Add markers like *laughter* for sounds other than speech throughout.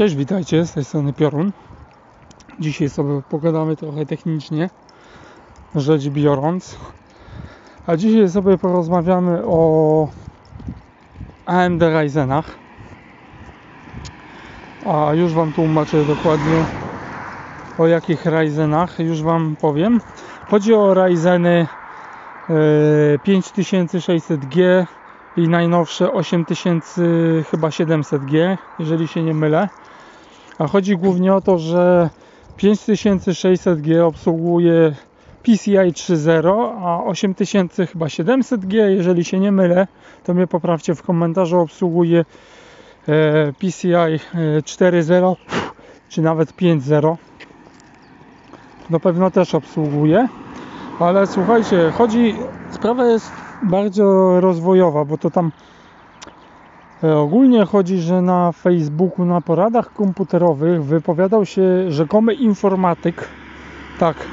Cześć, witajcie, z tej strony Piorun. Dzisiaj sobie pogadamy trochę technicznie, rzecz biorąc. A dzisiaj sobie porozmawiamy o AMD Ryzenach. A już Wam tłumaczę dokładnie o jakich Ryzenach, już Wam powiem. Chodzi o Ryzeny e, 5600G i najnowsze 8000 chyba 700G, jeżeli się nie mylę. A chodzi głównie o to, że 5600G obsługuje PCI 3.0, a 8000 chyba 700G, jeżeli się nie mylę, to mnie poprawcie w komentarzu, obsługuje e, PCI 4.0 czy nawet 5.0. Na pewno też obsługuje. Ale słuchajcie, chodzi, sprawa jest bardzo rozwojowa, bo to tam e, ogólnie chodzi, że na Facebooku, na poradach komputerowych wypowiadał się rzekomy informatyk, tak,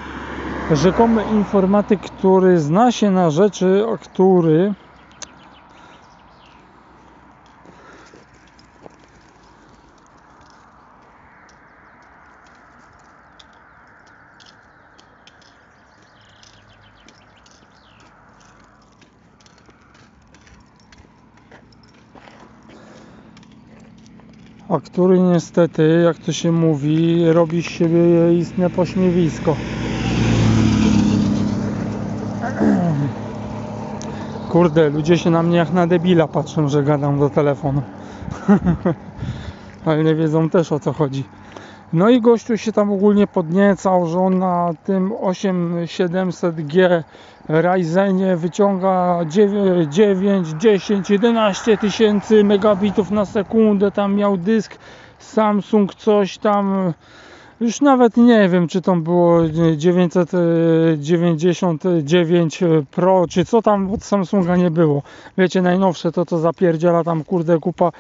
rzekomy informatyk, który zna się na rzeczy, który a który niestety, jak to się mówi, robi z siebie istne pośmiewisko. Kurde, ludzie się na mnie jak na debila patrzą, że gadam do telefonu. *laughs* Ale nie wiedzą też o co chodzi. No i gościu się tam ogólnie podniecał, że on na tym 8700G Ryzenie wyciąga 9, 9 10, 11 tysięcy megabitów na sekundę. Tam miał dysk Samsung coś tam. Już nawet nie wiem, czy tam było 999 Pro, czy co tam od Samsunga nie było. Wiecie, najnowsze to co zapierdziela tam kurde kupa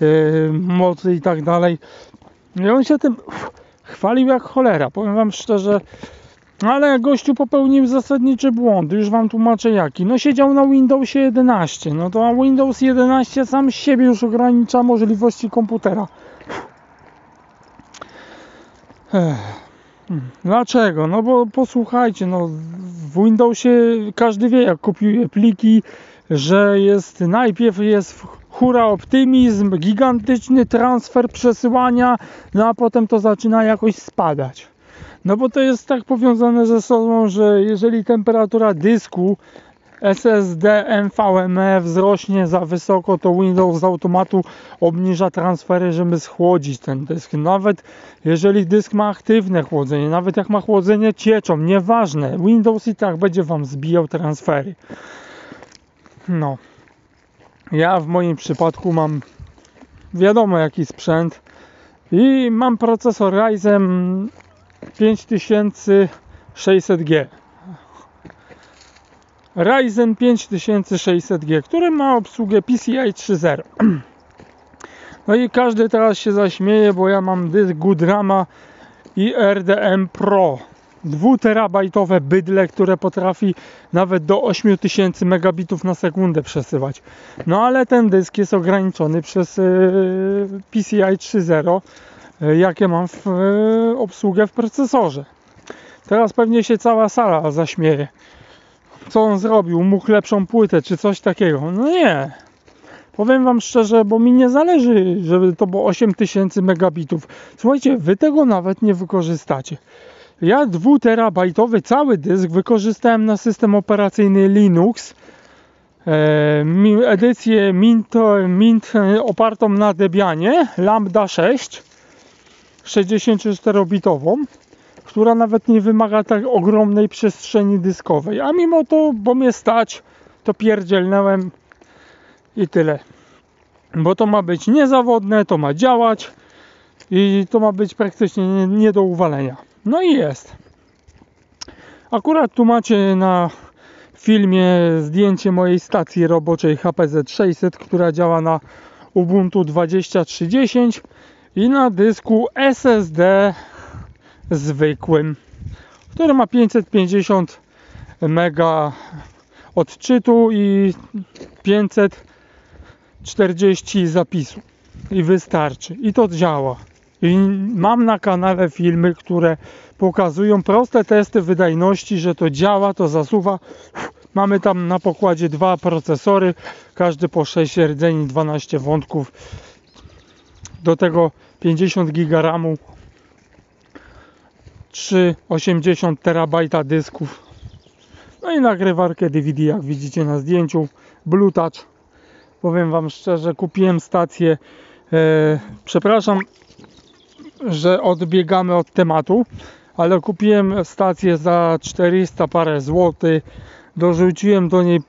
yy, mocy i tak dalej. I on się tym chwalił jak cholera. Powiem Wam szczerze, ale gościu popełnił zasadniczy błąd. Już Wam tłumaczę jaki. No siedział na Windowsie 11. No to Windows 11 sam siebie już ogranicza możliwości komputera. Dlaczego? No bo posłuchajcie, no w Windowsie każdy wie jak kopiuje pliki, że jest najpierw jest hura optymizm, gigantyczny transfer przesyłania, no a potem to zaczyna jakoś spadać. No bo to jest tak powiązane ze sobą, że jeżeli temperatura dysku SSD NVMe wzrośnie za wysoko, to Windows z automatu obniża transfery, żeby schłodzić ten dysk. Nawet jeżeli dysk ma aktywne chłodzenie, nawet jak ma chłodzenie cieczą, nieważne, Windows i tak będzie Wam zbijał transfery. No. Ja w moim przypadku mam wiadomo jaki sprzęt i mam procesor Ryzen 5600G. Ryzen 5600G, który ma obsługę PCI 3.0. No i każdy teraz się zaśmieje, bo ja mam dysk Goodrama i RDM Pro 2 terabajtowe bydle, które potrafi nawet do 8000 megabitów na sekundę przesyłać. No ale ten dysk jest ograniczony przez yy, PCI 3.0, yy, jakie mam w yy, obsługę w procesorze. Teraz pewnie się cała sala zaśmieje. Co on zrobił? Mógł lepszą płytę czy coś takiego? No nie. Powiem Wam szczerze, bo mi nie zależy, żeby to było 8000 megabitów. Słuchajcie, Wy tego nawet nie wykorzystacie. Ja 2 terabajtowy cały dysk wykorzystałem na system operacyjny Linux. E, edycję Mint, Mint opartą na Debianie Lambda 6 64-bitową, która nawet nie wymaga tak ogromnej przestrzeni dyskowej. A mimo to, bo mnie stać, to pierdzielnąłem i tyle. Bo to ma być niezawodne, to ma działać i to ma być praktycznie nie, nie do uwalenia. No i jest. Akurat tu macie na filmie zdjęcie mojej stacji roboczej HPZ600, która działa na Ubuntu 23.10 i na dysku SSD zwykłym, który ma 550 mega odczytu i 540 zapisu i wystarczy i to działa I mam na kanale filmy, które pokazują proste testy wydajności, że to działa, to zasuwa. Mamy tam na pokładzie dwa procesory, każdy po 6 rdzeni, 12 wątków. Do tego 50 giga RAMu, 3,80 terabajta dysków. No i nagrywarkę DVD, jak widzicie na zdjęciu, Blue Touch. Powiem Wam szczerze, kupiłem stację. E, przepraszam, że odbiegamy od tematu, ale kupiłem stację za 400 parę złotych. Dorzuciłem do niej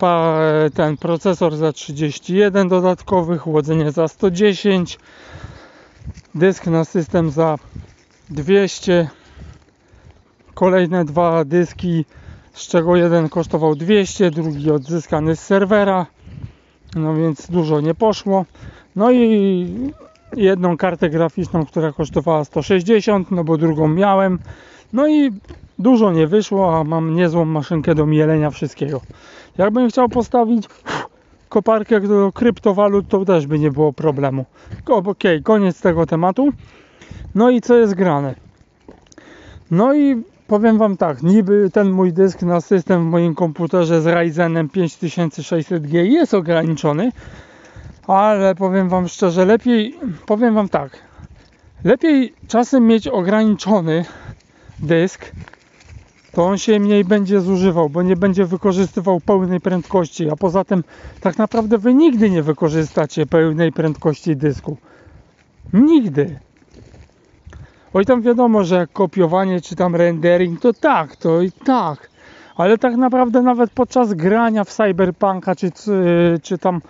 ten procesor za 31 dodatkowych, chłodzenie za 110, dysk na system za 200, kolejne dwa dyski, z czego jeden kosztował 200, drugi odzyskany z serwera, no więc dużo nie poszło. No i jedną kartę graficzną, która kosztowała 160, no bo drugą miałem. No i dużo nie wyszło, a mam niezłą maszynkę do mielenia wszystkiego. Jakbym chciał postawić koparkę do kryptowalut, to też by nie było problemu. Ok, koniec tego tematu. No i co jest grane? No i powiem Wam tak, niby ten mój dysk na system w moim komputerze z Ryzenem 5600G jest ograniczony, ale powiem Wam szczerze, lepiej, powiem Wam tak, lepiej czasem mieć ograniczony dysk, to on się mniej będzie zużywał, bo nie będzie wykorzystywał pełnej prędkości, a poza tym tak naprawdę Wy nigdy nie wykorzystacie pełnej prędkości dysku. Nigdy. Oj tam wiadomo, że kopiowanie czy tam rendering, to tak, to i tak. Ale tak naprawdę nawet podczas grania w Cyberpunka czy, czy, czy tam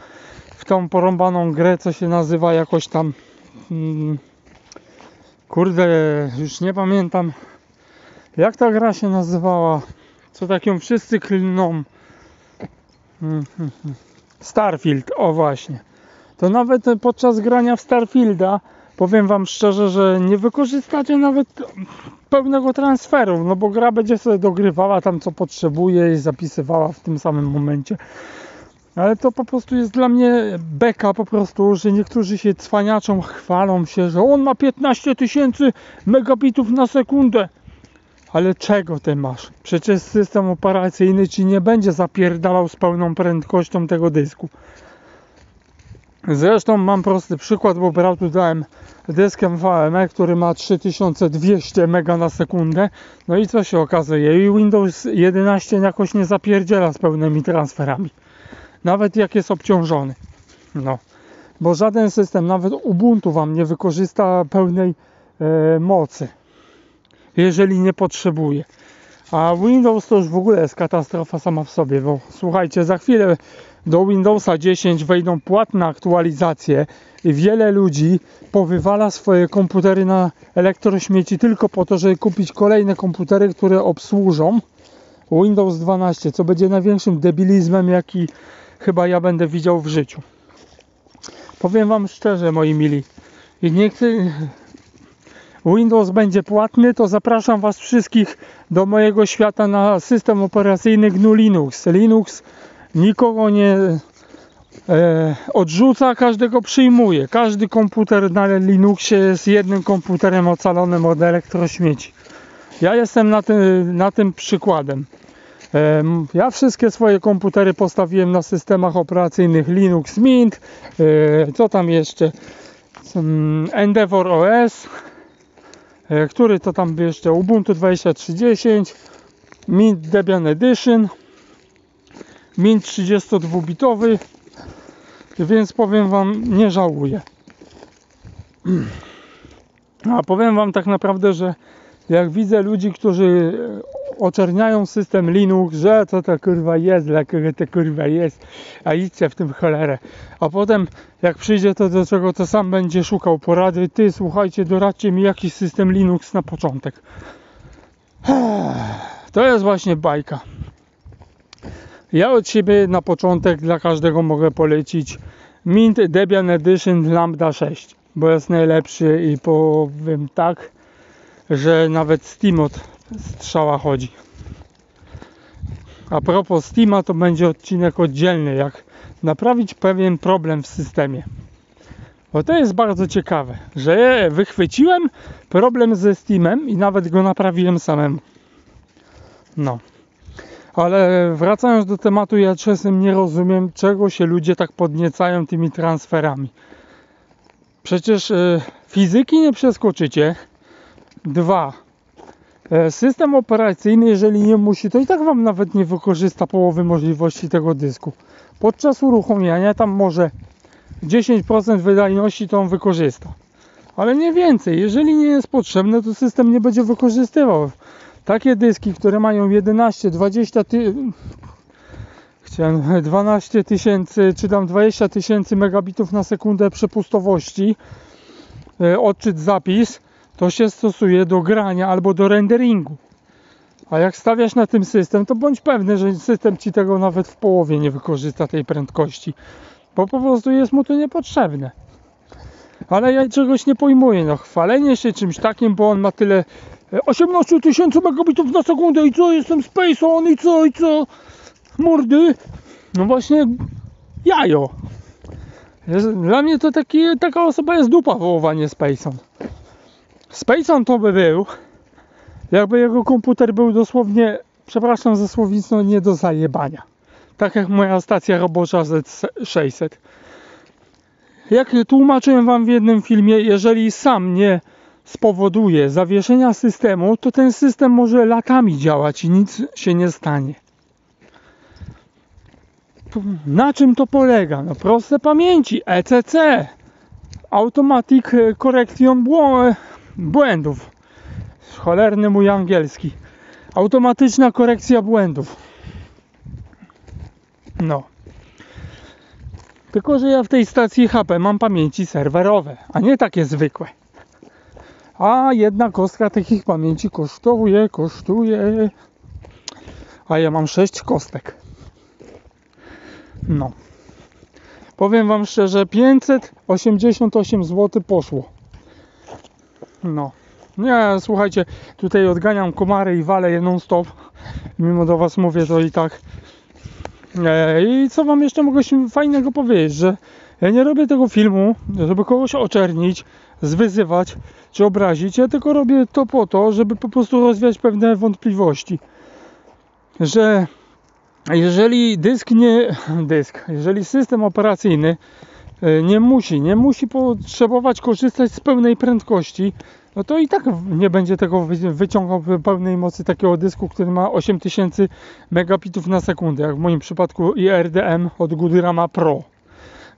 w tą porąbaną grę, co się nazywa jakoś tam hmm, kurde, już nie pamiętam jak ta gra się nazywała, co tak ją wszyscy klną hmm, hmm, hmm. Starfield, o właśnie to nawet podczas grania w Starfielda powiem Wam szczerze, że nie wykorzystacie nawet pełnego transferu, no bo gra będzie sobie dogrywała tam co potrzebuje i zapisywała w tym samym momencie. Ale to po prostu jest dla mnie beka po prostu, że niektórzy się cwaniaczą, chwalą się, że on ma 15 tysięcy megabitów na sekundę. Ale czego ty masz? Przecież system operacyjny ci nie będzie zapierdalał z pełną prędkością tego dysku. Zresztą mam prosty przykład, bo bratu dałem dyskiem VME, który ma 3200 MB na sekundę. No i co się okazuje? I Windows 11 jakoś nie zapierdziela z pełnymi transferami. Nawet jak jest obciążony. No. Bo żaden system, nawet Ubuntu Wam nie wykorzysta pełnej e, mocy. Jeżeli nie potrzebuje. A Windows to już w ogóle jest katastrofa sama w sobie, bo słuchajcie, za chwilę do Windowsa 10 wejdą płatne aktualizacje i wiele ludzi powywala swoje komputery na elektrośmieci tylko po to, żeby kupić kolejne komputery, które obsłużą Windows 12, co będzie największym debilizmem, jaki chyba ja będę widział w życiu. Powiem Wam szczerze, moi mili, niech Windows będzie płatny, to zapraszam Was wszystkich do mojego świata na system operacyjny GNU Linux. Linux nikogo nie e, odrzuca, każdego przyjmuje. Każdy komputer na Linuxie jest jednym komputerem ocalonym od elektrośmieci. Ja jestem na tym, na tym przykładem. E, ja wszystkie swoje komputery postawiłem na systemach operacyjnych Linux Mint, e, co tam jeszcze? Endeavor OS, który to tam jeszcze Ubuntu 2310, Mint Debian Edition, Mint 32-bitowy, więc powiem Wam, nie żałuję. *clears throat* A powiem Wam tak naprawdę, że jak widzę ludzi, którzy oczerniają system Linux, że to to kurwa jest, dlaczego to kurwa jest, a idźcie w tym cholerę. A potem jak przyjdzie to do czego, to sam będzie szukał porady. Ty słuchajcie, doradźcie mi jakiś system Linux na początek. *sighs* To jest właśnie bajka. Ja od siebie na początek dla każdego mogę polecić Mint Debian Edition Lambda 6, bo jest najlepszy i powiem tak, że nawet Steam od strzała chodzi. A propos Steama, to będzie odcinek oddzielny, jak naprawić pewien problem w systemie. Bo to jest bardzo ciekawe, że wychwyciłem problem ze Steamem i nawet go naprawiłem samemu. No. Ale wracając do tematu, ja czasem nie rozumiem, czego się ludzie tak podniecają tymi transferami. Przecież y, fizyki nie przeskoczycie. Dwa. E, system operacyjny, jeżeli nie musi, to i tak Wam nawet nie wykorzysta połowy możliwości tego dysku. Podczas uruchomienia tam może 10% wydajności to on wykorzysta. Ale nie więcej. Jeżeli nie jest potrzebne, to system nie będzie wykorzystywał. Takie dyski, które mają 11, 20 ty... Chciałem *laughs* 12 tysięcy, czy tam 20 tysięcy megabitów na sekundę przepustowości, e, odczyt zapis, to się stosuje do grania albo do renderingu. A jak stawiasz na tym system, to bądź pewny, że system ci tego nawet w połowie nie wykorzysta tej prędkości, bo po prostu jest mu to niepotrzebne. Ale ja czegoś nie pojmuję. No, chwalenie się czymś takim, bo on ma tyle 18 e, tysięcy megabitów na sekundę i co, jestem Space On i co, i co, mordy. No właśnie, jajo. Dla mnie to taki, taka osoba jest dupa wołowanie Space On. Space On to by był, jakby jego komputer był dosłownie, przepraszam za słownictwo, nie do zajebania. Tak jak moja stacja robocza Z600. Jak tłumaczyłem Wam w jednym filmie, jeżeli sam nie spowoduje zawieszenia systemu, to ten system może latami działać i nic się nie stanie. Na czym to polega? No proste pamięci, ECC, Automatic Correction Błędów. Cholerny mój angielski. Automatyczna korekcja błędów. No. Tylko, że ja w tej stacji HP mam pamięci serwerowe, a nie takie zwykłe. A jedna kostka takich pamięci kosztuje, kosztuje. A ja mam 6 kostek. No. Powiem Wam szczerze, 588 zł poszło. No. Nie, słuchajcie, tutaj odganiam komary i walę je non stop. Mimo do Was mówię to i tak. E, I co Wam jeszcze mogę się fajnego powiedzieć, że ja nie robię tego filmu, żeby kogoś oczernić, zwyzywać czy obrazić. Ja tylko robię to po to, żeby po prostu rozwiać pewne wątpliwości. Że jeżeli dysk nie. dysk, jeżeli system operacyjny nie musi, nie musi potrzebować korzystać z pełnej prędkości, no to i tak nie będzie tego wyciągał pełnej mocy takiego dysku, który ma 8000 megabitów na sekundę, jak w moim przypadku IRDM od Goodrama Pro.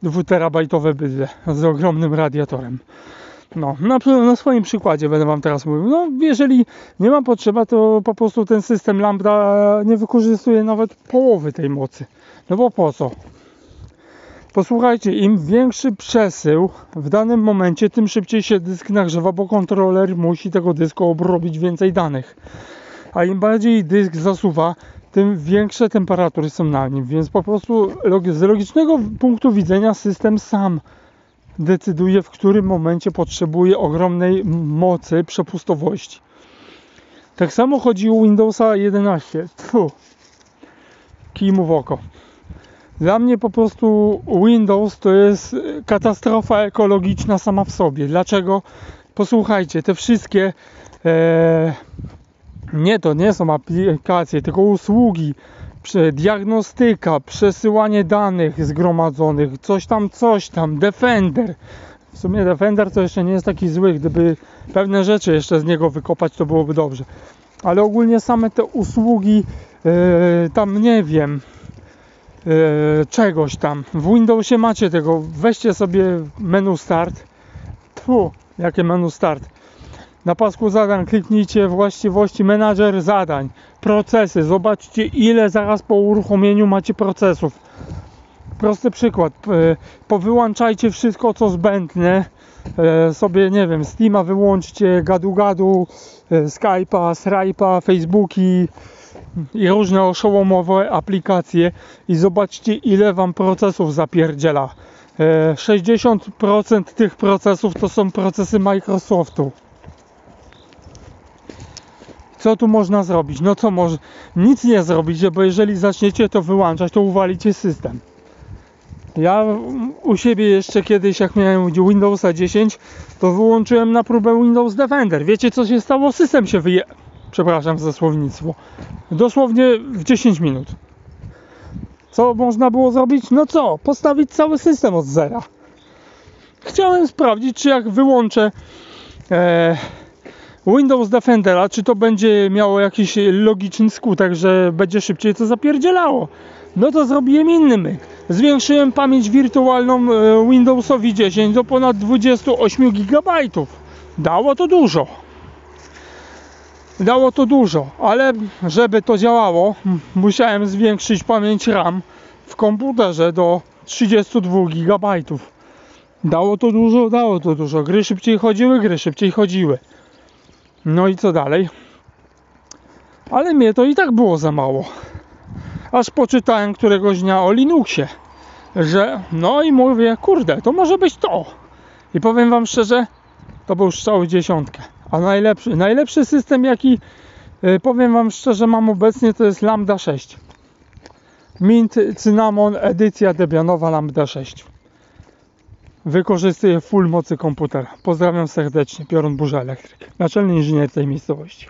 2 terabajtowe bydle z ogromnym radiatorem. No, na, na, swoim przykładzie będę Wam teraz mówił. No, jeżeli nie ma potrzeba, to po prostu ten system Lambda nie wykorzystuje nawet połowy tej mocy. No bo po co? Posłuchajcie, im większy przesył w danym momencie, tym szybciej się dysk nagrzewa, bo kontroler musi tego dysku obrobić więcej danych. A im bardziej dysk zasuwa, tym większe temperatury są na nim. Więc po prostu z logicznego punktu widzenia system sam decyduje, w którym momencie potrzebuje ogromnej mocy przepustowości. Tak samo chodzi o Windowsa 11. Tfu. Kij mu w oko. Dla mnie po prostu Windows to jest katastrofa ekologiczna sama w sobie. Dlaczego? Posłuchajcie, te wszystkie e, nie to nie są aplikacje, tylko usługi, diagnostyka, przesyłanie danych zgromadzonych, coś tam, coś tam, Defender. W sumie Defender to jeszcze nie jest taki zły, gdyby pewne rzeczy jeszcze z niego wykopać, to byłoby dobrze. Ale ogólnie same te usługi, yy, tam nie wiem, czegoś tam. W Windowsie macie tego, weźcie sobie menu Start. Tu, jakie menu Start na pasku zadań kliknijcie właściwości menadżer zadań, procesy. Zobaczcie ile zaraz po uruchomieniu macie procesów. Prosty przykład. E, powyłączajcie wszystko co zbędne. E, sobie nie wiem, Steama wyłączcie, gadu gadu, e, Skype'a, Stripe'a, Facebooki i różne oszołomowe aplikacje i zobaczcie ile wam procesów zapierdziela. 60% tych procesów to są procesy Microsoftu. Co tu można zrobić? No co może? Nic nie zrobić, bo jeżeli zaczniecie to wyłączać, to uwalicie system. Ja u siebie jeszcze kiedyś, jak miałem Windowsa 10, to wyłączyłem na próbę Windows Defender. Wiecie co się stało? System się wyje... Przepraszam za słownictwo. Dosłownie w 10 minut. Co można było zrobić? No co? Postawić cały system od zera. Chciałem sprawdzić, czy jak wyłączę e, Windows Defendera, czy to będzie miało jakiś logiczny skutek, że będzie szybciej to zapierdzielało. No to zrobiłem inny myk. Zwiększyłem pamięć wirtualną e, Windowsowi 10 do ponad 28 GB. Dało to dużo. Dało to dużo, ale żeby to działało, musiałem zwiększyć pamięć RAM w komputerze do 32 GB. Dało to dużo, dało to dużo. Gry szybciej chodziły, gry szybciej chodziły. No i co dalej? Ale mnie to i tak było za mało. Aż poczytałem któregoś dnia o Linuxie, że no i mówię, kurde, to może być to. I powiem wam szczerze, to był strzał dziesiątkę. A najlepszy, najlepszy system jaki y, powiem wam szczerze mam obecnie to jest Lambda 6. Mint Cinnamon edycja debianowa Lambda 6. Wykorzystuję full mocy komputera. Pozdrawiam serdecznie, Piorun Burza Elektryk, naczelny inżynier tej miejscowości.